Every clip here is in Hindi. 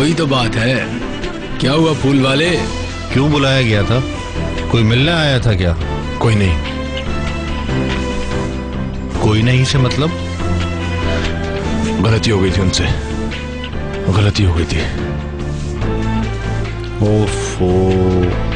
तो बात है। क्या हुआ फूल वाले? क्यों बुलाया गया था? कोई मिलने आया था क्या? कोई नहीं। कोई नहीं से मतलब? गलती हो गई थी उनसे। गलती हो गई थी। ओफो।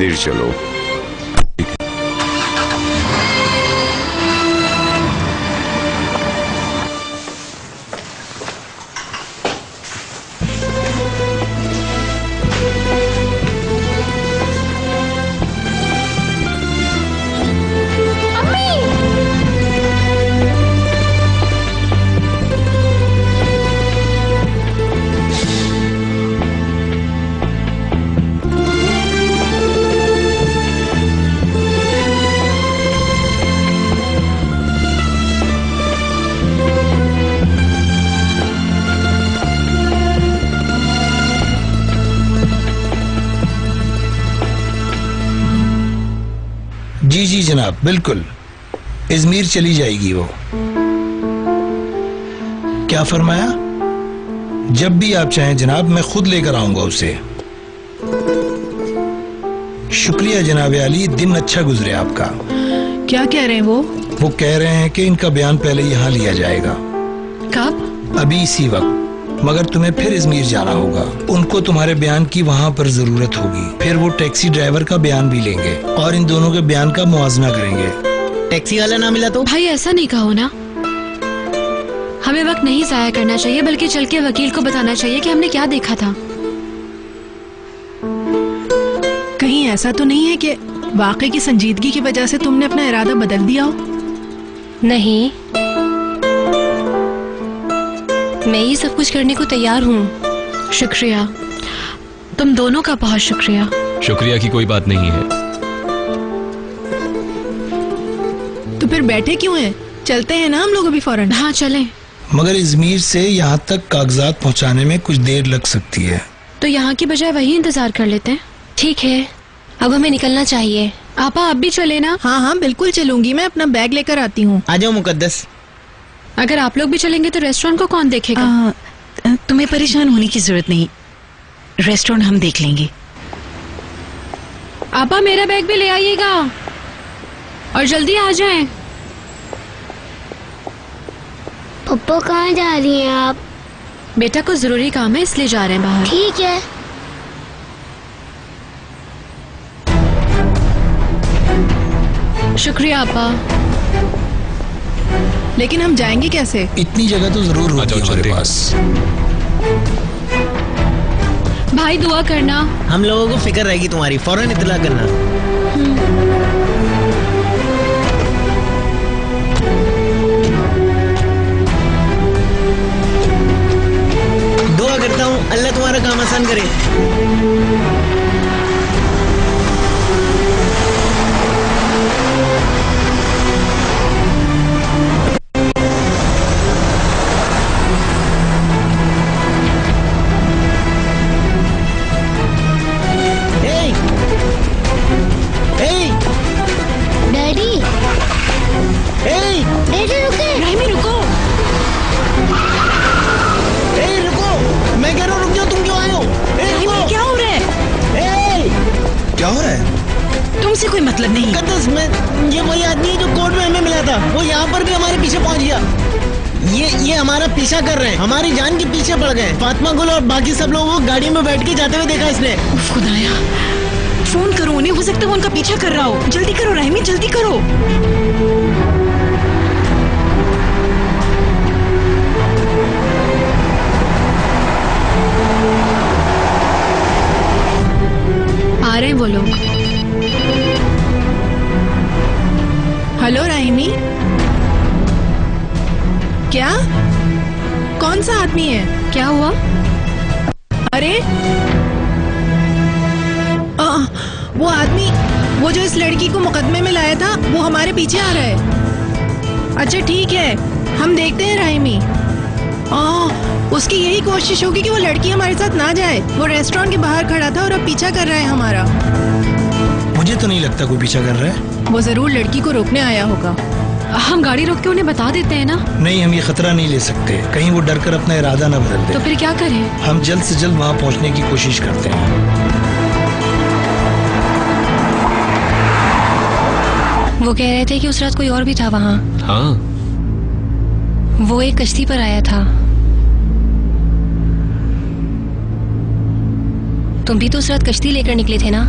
देर चलो। जी जी जनाब बिल्कुल। इजमीर चली जाएगी वो। क्या फरमाया? जब भी आप चाहें जनाब मैं खुद लेकर आऊँगा उसे। शुक्रिया जनाब अली दिन अच्छा गुजरे आपका। क्या कह रहे हैं वो? वो कह रहे हैं कि इनका बयान पहले यहाँ लिया जाएगा। कब? अभी इसी वक्त। मगर तुम्हें फिर इजमीर जाना होगा। उनको तुम्हारे बयान की वहाँ पर ज़रूरत होगी। फिर वो टैक्सी ड्राइवर का बयान भी लेंगे और इन दोनों के बयान का मुआवजा करेंगे। टैक्सी वाला ना मिला तो? भाई ऐसा नहीं कहो ना। हमें वक्त नहीं जाया करना चाहिए बल्कि चल के वकील को बताना चाहिए कि हमने क्या देखा था। कहीं ऐसा तो नहीं है कि वाकई की संजीदगी की वजह से तुमने अपना इरादा बदल दिया हो? नहीं मैं ये सब कुछ करने को तैयार हूँ। शुक्रिया। तुम दोनों का बहुत शुक्रिया। शुक्रिया की कोई बात नहीं है। तो फिर बैठे क्यों हैं? चलते हैं ना हम लोग अभी फ़ौरन? हाँ चलें। मगर इजमीर से यहाँ तक कागजात पहुँचाने में कुछ देर लग सकती है। तो यहाँ की बजाय वही इंतज़ार कर लेते हैं? ठीक है। अब हमें निकलना चाहिए। आपा अब भी चले ना? हाँ हाँ बिल्कुल चलूँगी। मैं अपना बैग लेकर आती हूँ। आ जाओ मुकद्दस। अगर आप लोग भी चलेंगे तो रेस्टोरेंट को कौन देखेगा? आ, तुम्हें परेशान होने की ज़रूरत नहीं। रेस्टोरेंट हम देख लेंगे। आपा मेरा बैग भी ले आइएगा। और जल्दी आ जाएँ। पप्पा कहाँ जा रही हैं आप? बेटा को ज़रूरी काम है इसलिए जा रहे हैं बाहर। ठीक है। शुक्रिया आपा। लेकिन हम जाएँगे कैसे? इतनी जगह तो ज़रूर होगी हमारे पास। भाई दुआ करना। हम लोगों को फ़िक्र रहेगी तुम्हारी फ़ौरन इतला करना। तुमसे कोई मतलब नहीं। कदस मैं ये वही आदमी है जो कोर्ट में हमें मिला था? वो यहाँ पर भी हमारे पीछे पहुँच गया। ये ये हमारा पीछा कर रहे हैं। हमारी जान के पीछे पड़ गए। फातिमा गुल और बाकी सब लोग वो गाड़ी में बैठ के जाते हुए देखा इसने। खुदाया। फ़ोन करो उन्हें हो सकता है उनका पीछा कर रहा हो। जल्दी करो रहमी जल्दी करो। क्या? कौन सा आदमी है? क्या हुआ? अरे! आ, वो आदमी वो जो इस लड़की को मुकदमे में लाया था वो हमारे पीछे आ रहा है। अच्छा ठीक है। हम देखते हैं राहिमी। आ, उसकी यही कोशिश होगी कि वो लड़की हमारे साथ ना जाए। वो रेस्टोरेंट के बाहर खड़ा था और अब पीछा कर रहा है हमारा। मुझे तो नहीं लगता कोई पीछा कर रहा है। वो ज़रूर लड़की को रोकने आया होगा। हम गाड़ी रोक के उन्हें बता देते हैं ना? नहीं हम ये खतरा नहीं ले सकते। कहीं वो डर कर अपना इरादा न बदल तो फिर क्या करें? हम जल्द से जल्द वहाँ पहुँचने की कोशिश करते हैं। वो कह रहे थे कि उस रात कोई और भी था वहाँ। हाँ। वो एक कश्ती पर आया था। तुम भी तो उस रात कश्ती लेकर निकले थे ना?